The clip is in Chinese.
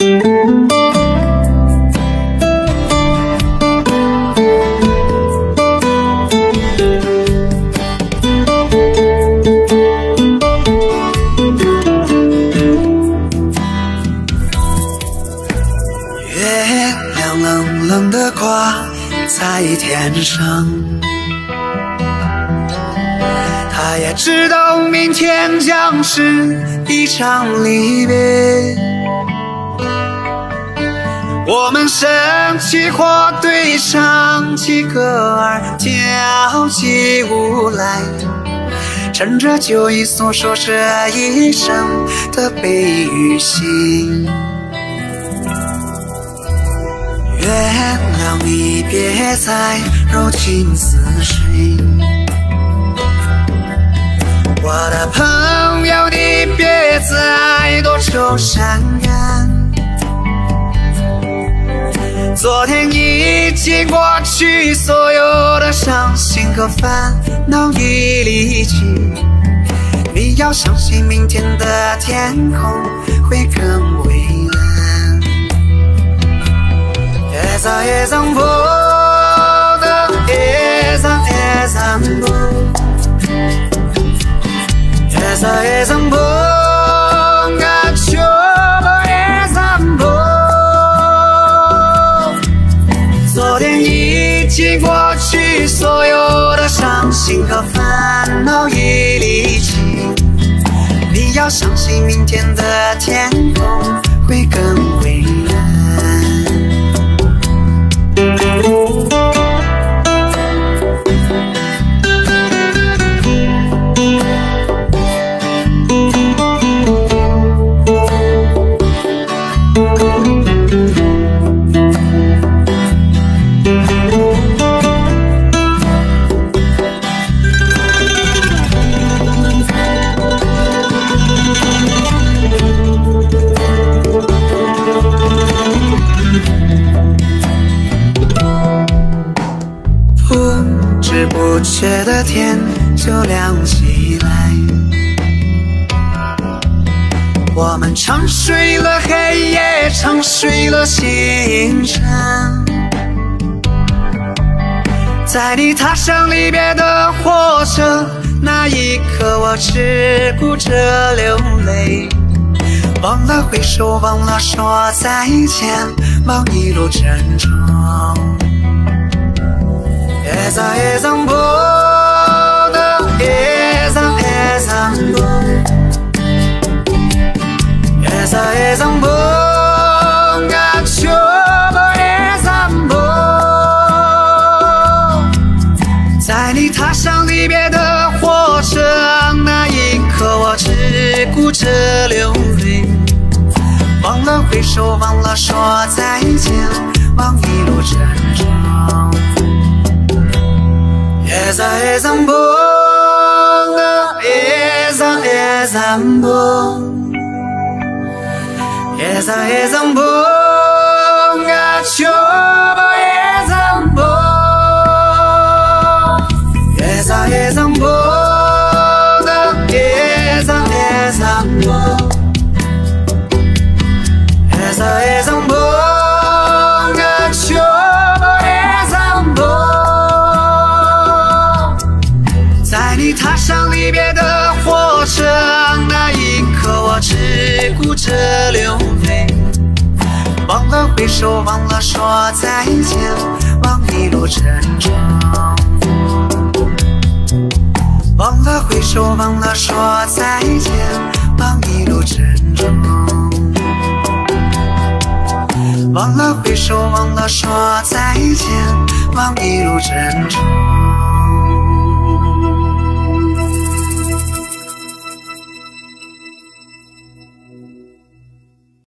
月亮冷冷的挂在天上，他也知道明天将是一场离别。我们升起火堆，唱起歌儿，跳起舞来，趁着酒意诉说这一生的悲与喜。月亮，你别再柔情似水，我的朋友，你别再多愁善感。昨天已经过去，所有的伤心和烦恼已离去。你要相信，明天的天空会更蔚蓝。夜上夜上坡的夜上夜上坡，夜上夜上坡已过去，所有的伤心和烦恼已离去。你要相信，明天的天空会更蔚天就亮起来，我们唱睡了黑夜，唱睡了星辰。在你踏上离别的火车，那一刻我只顾着流泪，忘了挥手，忘了说再见，望一路珍重。踏上离别的火车，那一刻我只顾着流泪，忘了挥手，忘了说再见，望一路珍重。夜上夜上坡的夜上夜上坡，夜上夜上坡啊，只顾着流泪，忘了挥手，忘了说再见，望一路珍重。忘了挥手，忘了说再见，望一路珍重。忘了挥手，忘了说再见，望一路珍重。